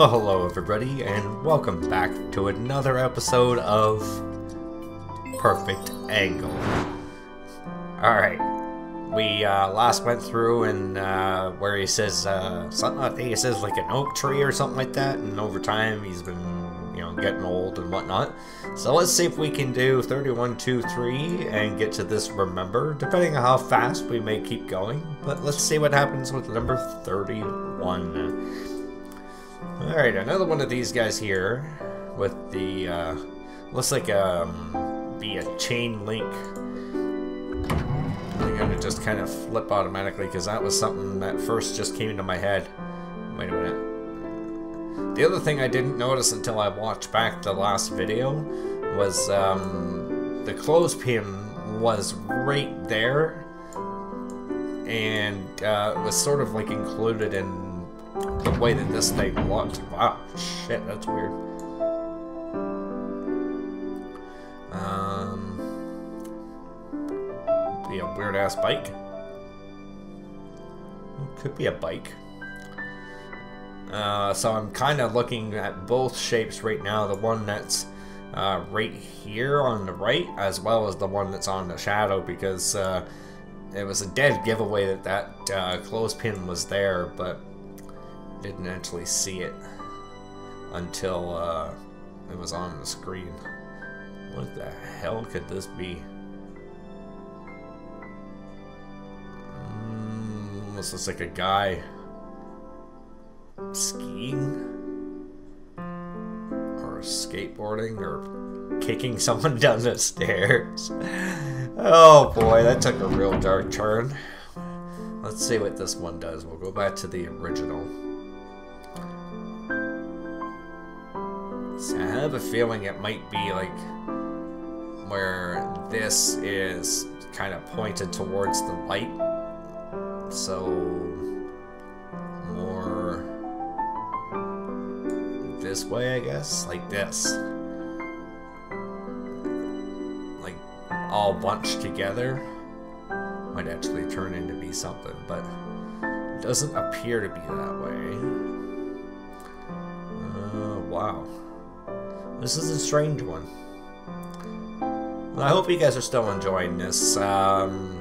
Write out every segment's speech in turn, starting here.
Well, hello everybody, and welcome back to another episode of Perfect Angle. Alright, we uh, last went through and uh, where he says, uh, something, I think he says like an oak tree or something like that, and over time he's been, you know, getting old and whatnot. So let's see if we can do 31, 2, 3 and get to this remember, depending on how fast we may keep going. But let's see what happens with number 31. Alright, another one of these guys here with the, uh, looks like, um, be a chain link. I'm gonna just kind of flip automatically because that was something that first just came into my head. Wait a minute. The other thing I didn't notice until I watched back the last video was, um, the clothespin was right there and, uh, was sort of like included in the way that this thing looks. Wow, shit, that's weird. Um, be a weird ass bike. Could be a bike. Uh, so I'm kind of looking at both shapes right now. The one that's uh, right here on the right, as well as the one that's on the shadow, because uh, it was a dead giveaway that that uh, clothespin was there, but didn't actually see it until uh, it was on the screen. What the hell could this be? Mm, almost looks like a guy skiing or skateboarding or kicking someone down the stairs. Oh boy, that took a real dark turn. Let's see what this one does. We'll go back to the original. I have a feeling it might be like where this is kind of pointed towards the light. So more this way, I guess, like this. Like all bunched together might actually turn into be something, but it doesn't appear to be that way. Uh, wow. This is a strange one. I hope you guys are still enjoying this. Um,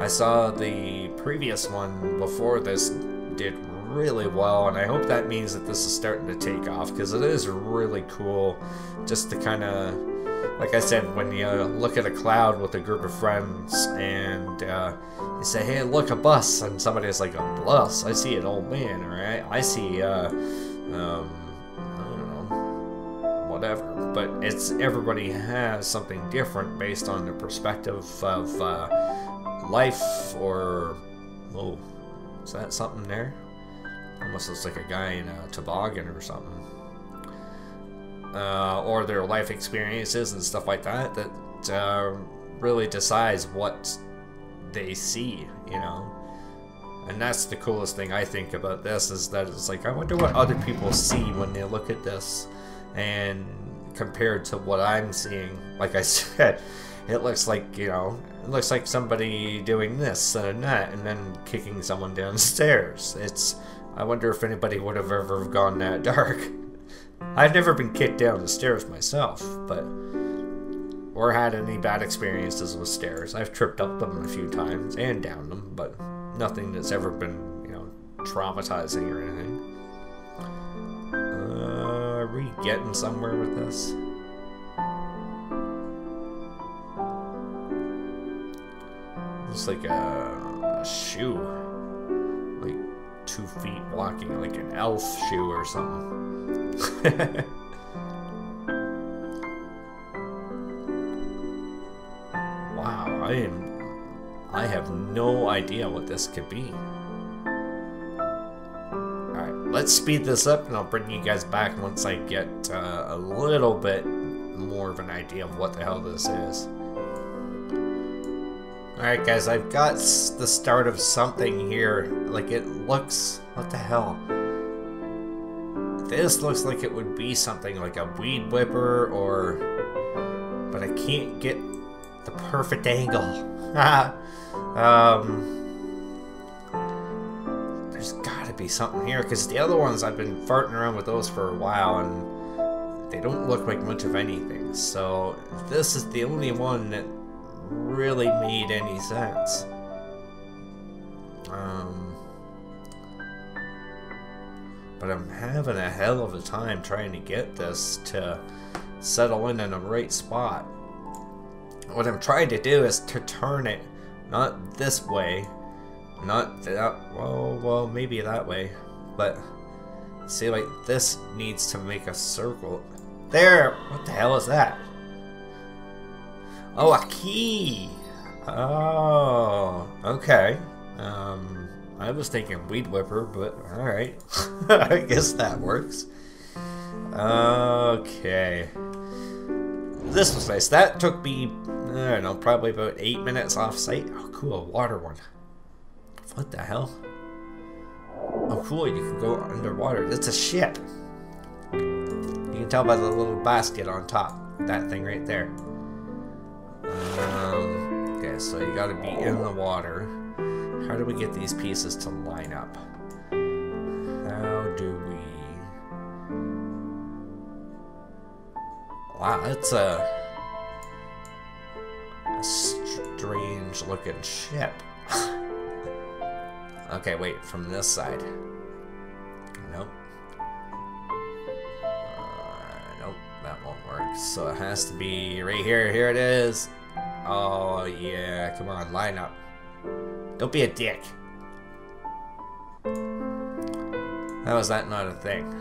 I saw the previous one before this did really well, and I hope that means that this is starting to take off because it is really cool just to kind of, like I said, when you look at a cloud with a group of friends and uh, you say, hey, look, a bus, and somebody's like, a bus? I see an old man, or I, I see, uh, um, whatever. But it's everybody has something different based on the perspective of uh, life or oh, is that something there? Almost looks like a guy in a toboggan or something. Uh, or their life experiences and stuff like that that uh, really decides what they see, you know. And that's the coolest thing I think about this is that it's like I wonder what other people see when they look at this and compared to what I'm seeing, like I said, it looks like, you know, it looks like somebody doing this and that and then kicking someone downstairs. It's, I wonder if anybody would have ever gone that dark. I've never been kicked down the stairs myself, but, or had any bad experiences with stairs. I've tripped up them a few times and down them, but nothing that's ever been, you know, traumatizing or anything we getting somewhere with this? Looks like a, a shoe. Like two feet blocking, like an elf shoe or something. wow, I am. I have no idea what this could be let's speed this up and I'll bring you guys back once I get uh, a little bit more of an idea of what the hell this is. Alright guys, I've got the start of something here. Like it looks... What the hell? This looks like it would be something like a weed whipper or... But I can't get the perfect angle. um... There's gotta be something here, because the other ones, I've been farting around with those for a while, and they don't look like much of anything. So, this is the only one that really made any sense. Um, but I'm having a hell of a time trying to get this to settle in in the right spot. What I'm trying to do is to turn it not this way, not that, well, well, maybe that way, but see, like, this needs to make a circle. There! What the hell is that? Oh, a key! Oh, okay. Um, I was thinking weed whipper, but alright. I guess that works. Okay. This was nice. That took me, I don't know, probably about eight minutes off site. Oh, cool, water one. What the hell? Oh, cool, you can go underwater. It's a ship. You can tell by the little basket on top. That thing right there. Um, okay, so you gotta be in the water. How do we get these pieces to line up? How do we... Wow, that's a, a strange looking ship. okay, wait, from this side. Nope. Uh, nope, that won't work. So it has to be right here. Here it is. Oh, yeah, come on, line up. Don't be a dick. How is that not a thing?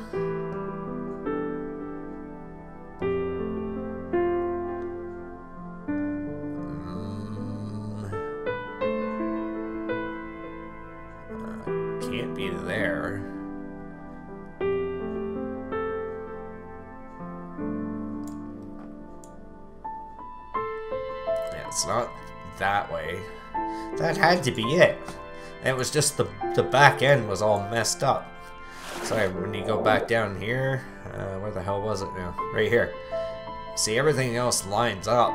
Not that way. That had to be it. It was just the, the back end was all messed up. Sorry, when you go back down here, uh, where the hell was it now? Right here. See, everything else lines up.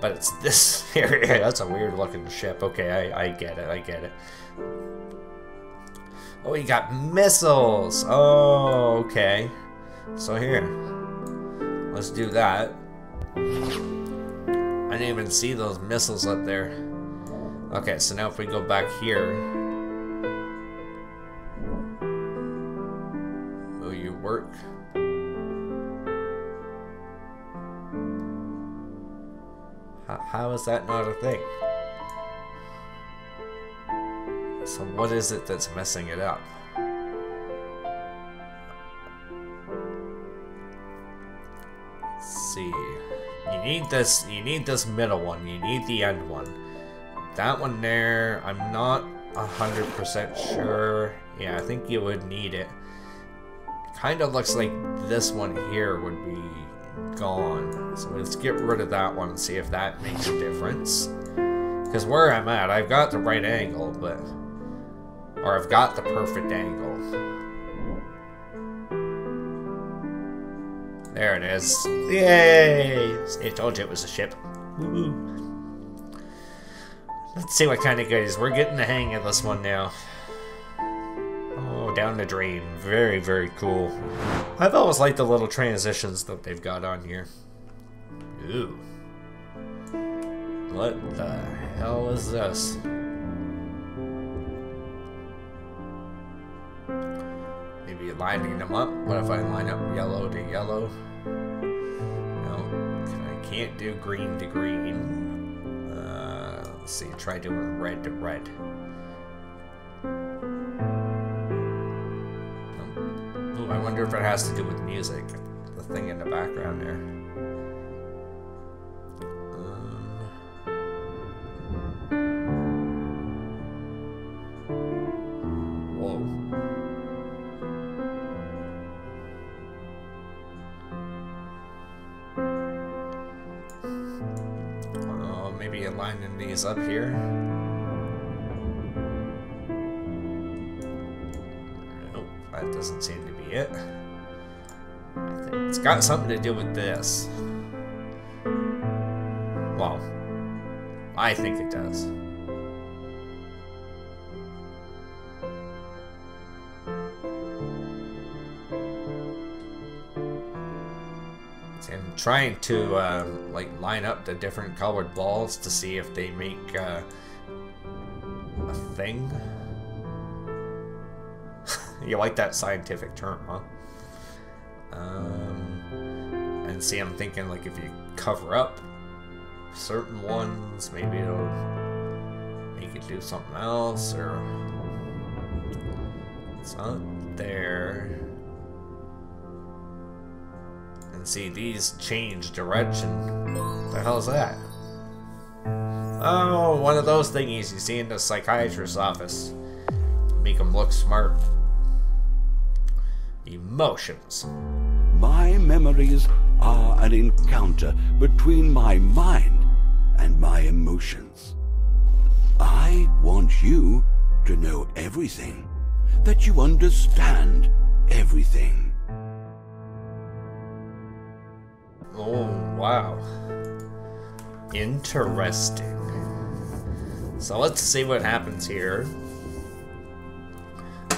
But it's this area. That's a weird looking ship. Okay, I, I get it. I get it. Oh, you got missiles. Oh, okay. So here. Let's do that. I didn't even see those missiles up there. Okay, so now if we go back here... Will you work? How, how is that not a thing? So what is it that's messing it up? You need this, you need this middle one. You need the end one. That one there, I'm not 100% sure. Yeah, I think you would need it. Kind of looks like this one here would be gone. So let's get rid of that one and see if that makes a difference. Because where I'm at, I've got the right angle, but... Or I've got the perfect angle. There it is. Yay! I told you it was a ship. Let's see what kind of goodies. We're getting the hang of this one now. Oh, down the drain. Very, very cool. I've always liked the little transitions that they've got on here. Ooh. What the hell is this? Maybe lining them up? What if I line up yellow to yellow? No, I can't do green to green. Uh, let's see, try doing red to red. I wonder if it has to do with music. The thing in the background there. Lining these up here. Nope, that doesn't seem to be it. It's got something to do with this. Well, I think it does. Trying to uh, like line up the different colored balls to see if they make uh, a thing. you like that scientific term, huh? Um, and see, I'm thinking like if you cover up certain ones, maybe it'll make it do something else, or it's not there. And see, these change direction. The hell is that? Oh, one of those thingies you see in the psychiatrist's office. Make them look smart. Emotions. My memories are an encounter between my mind and my emotions. I want you to know everything, that you understand everything. Wow. Interesting. So let's see what happens here.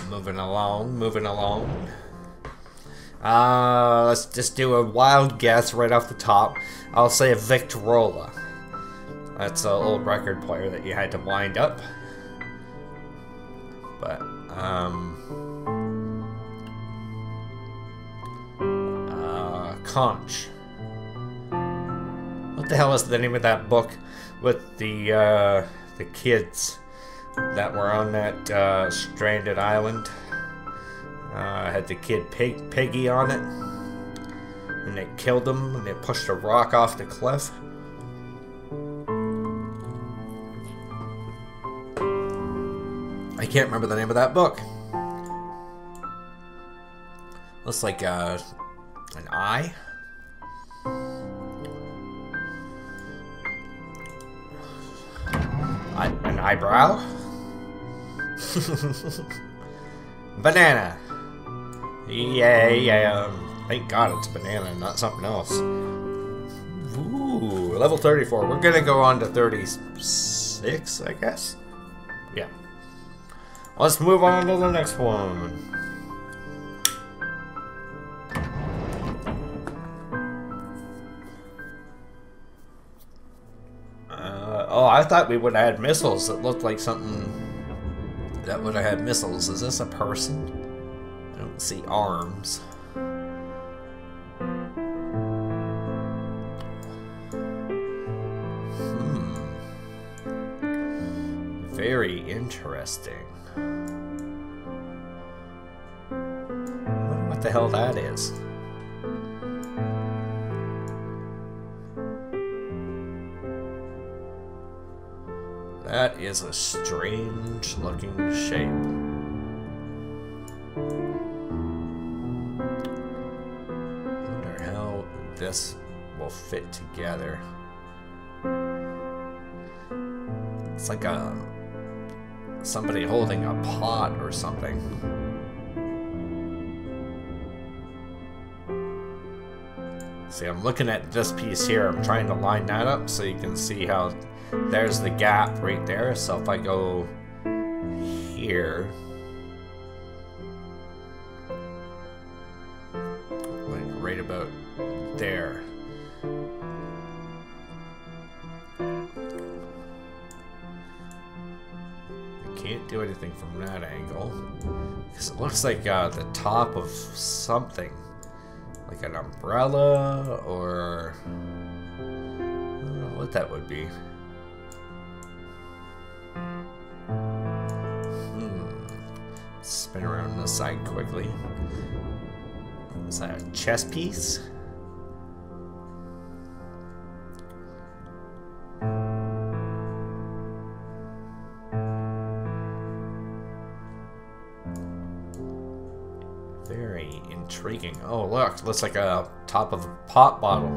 Moving along, moving along. Uh, let's just do a wild guess right off the top. I'll say a Victrola. That's an old record player that you had to wind up. But, um... Uh, Conch. The hell is the name of that book with the, uh, the kids that were on that, uh, stranded island? Uh, had the kid Pig Piggy on it. And they killed him and they pushed a rock off the cliff. I can't remember the name of that book. Looks like uh, an eye. Eyebrow. Banana. Yeah, yeah. Um, thank God it's banana, not something else. Ooh, level 34. We're gonna go on to 36, I guess. Yeah. Let's move on to the next one. Oh, I thought we would have had missiles that looked like something that would have had missiles. Is this a person? I don't see arms. Hmm. Very interesting. Wonder what the hell that is. That is a strange looking shape. Wonder how this will fit together. It's like a somebody holding a pot or something. See, I'm looking at this piece here. I'm trying to line that up so you can see how there's the gap right there. So if I go here, like right about there. I can't do anything from that angle. Because it looks like uh, the top of something. Like an umbrella or... I don't know what that would be. This quickly. Is that a chess piece? Very intriguing. Oh, look, looks like a top of a pop bottle.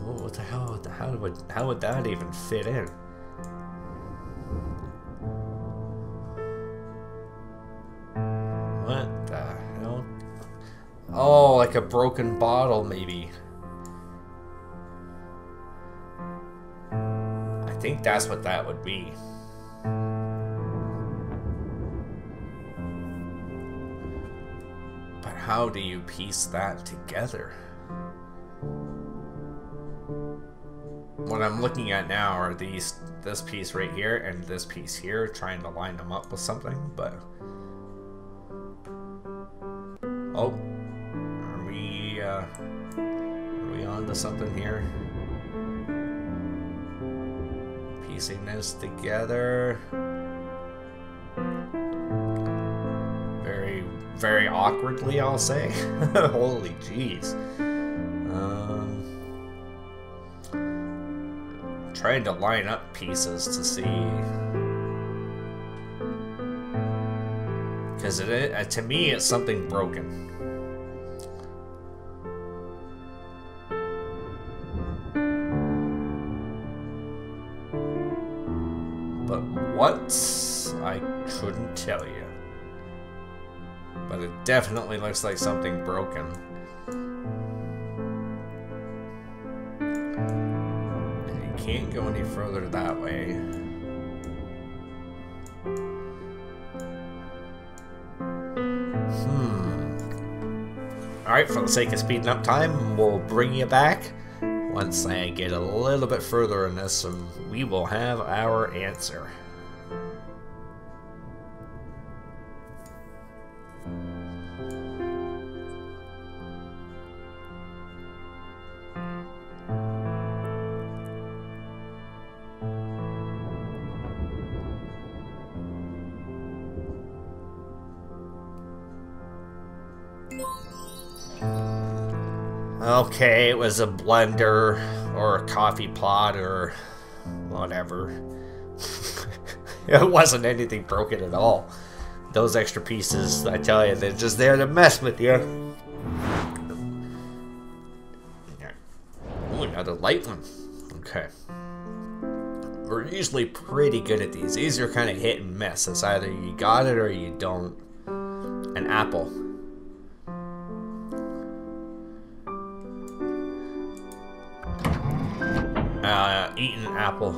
Oh, what the hell? How would how would that even fit in? Like a broken bottle, maybe. I think that's what that would be. But how do you piece that together? What I'm looking at now are these this piece right here and this piece here, trying to line them up with something, but oh, are we on to something here? Piecing this together. Very, very awkwardly, I'll say. Holy jeez. Um, trying to line up pieces to see. Because it, to me, it's something broken. What? I couldn't tell you. But it definitely looks like something broken. And you can't go any further that way. Hmm. Alright, for the sake of speeding up time, we'll bring you back once I get a little bit further in this and we will have our answer. Okay, it was a blender or a coffee pot or whatever. it wasn't anything broken at all. Those extra pieces, I tell you, they're just there to mess with you. Ooh, another light one. Okay. We're usually pretty good at these. These are kind of hit and miss. It's either you got it or you don't. An apple. Uh, eaten apple.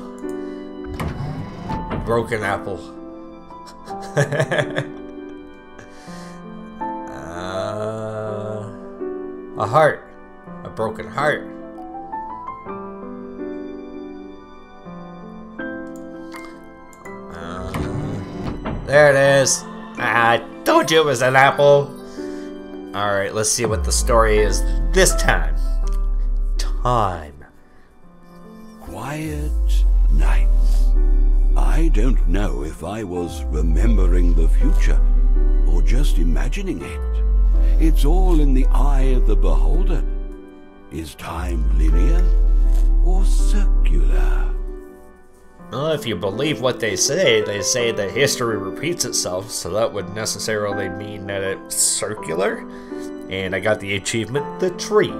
Broken apple. uh, a heart. A broken heart. Uh, there it is. I told you it was an apple. Alright, let's see what the story is this time. Time nights. I don't know if I was remembering the future or just imagining it. It's all in the eye of the beholder. Is time linear or circular? Well, if you believe what they say, they say that history repeats itself, so that would necessarily mean that it's circular. And I got the achievement, the tree.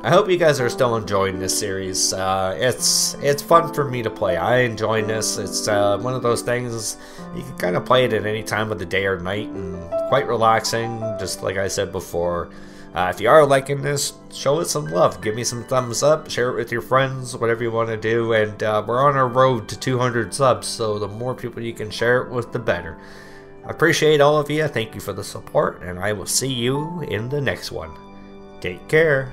I hope you guys are still enjoying this series. Uh, it's it's fun for me to play. I enjoy this. It's uh, one of those things you can kind of play it at any time of the day or night, and quite relaxing. Just like I said before. Uh, if you are liking this, show it some love. Give me some thumbs up. Share it with your friends. Whatever you want to do. And uh, we're on our road to 200 subs, so the more people you can share it with, the better. I appreciate all of you. Thank you for the support, and I will see you in the next one. Take care.